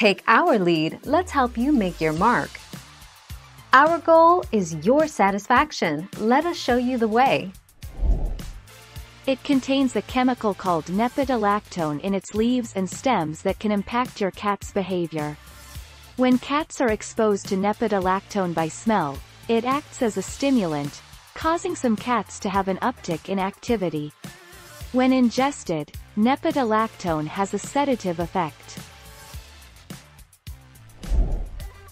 Take our lead, let's help you make your mark. Our goal is your satisfaction. Let us show you the way. It contains a chemical called nepetalactone in its leaves and stems that can impact your cat's behavior. When cats are exposed to nepetalactone by smell, it acts as a stimulant, causing some cats to have an uptick in activity. When ingested, nepetalactone has a sedative effect.